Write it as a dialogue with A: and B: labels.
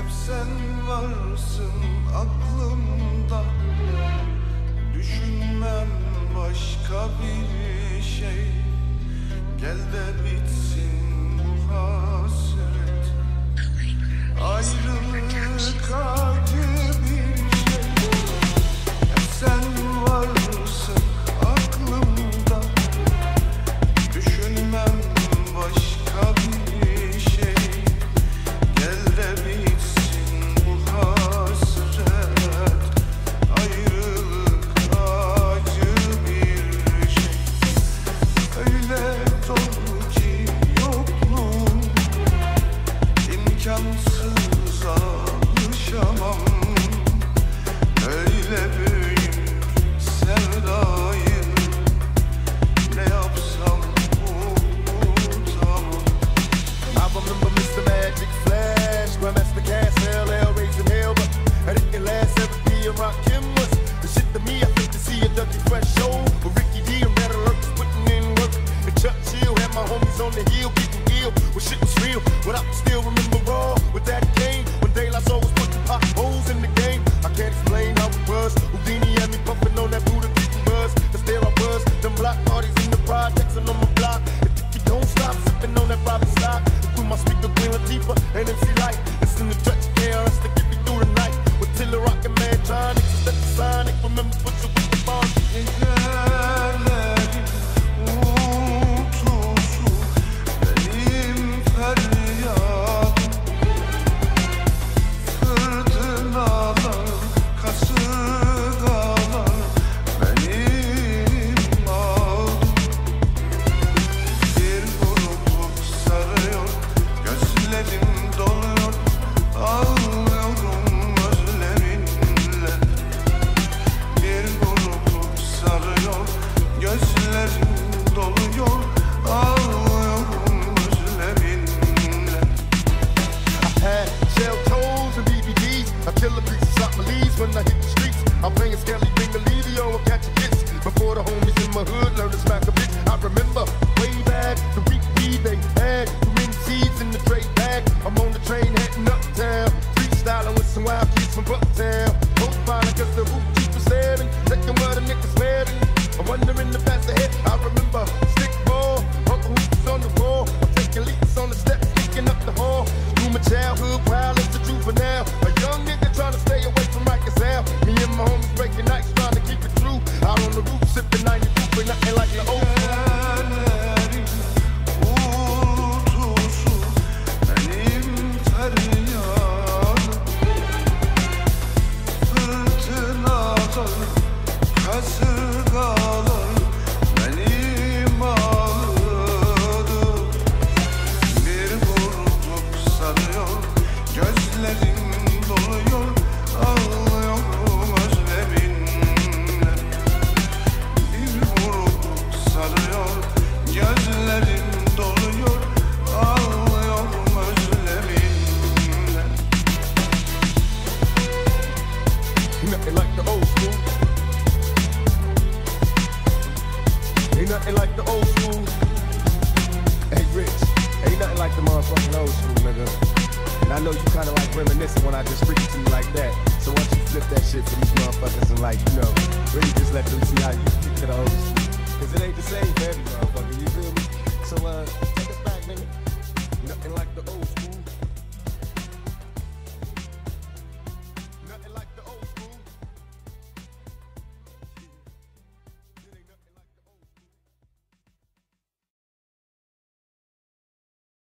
A: Hep sen varsın aklımda. Düşünmem başka bir şey. Gel de öyle zor ki yokluğun imkansız
B: still remember all with that game. when day I saw was punching pop holes in the game. I can't explain how it was. Whodini had me puffing on that Buddha kicking buzz. Cause there I was, them block parties in the projects and on my block. If you don't stop sipping on that private stock, through my speaker, Queen Latifah, and MC for the home nothing like the old school. Hey, Rich, ain't nothing like the motherfucking old school, nigga. And I know you kinda like reminiscing when I just freak to you like that. So why don't you flip that shit for these motherfuckers and like, you know, really just let them see how you get to the old school. Cause it ain't the same for every motherfucker, you feel me?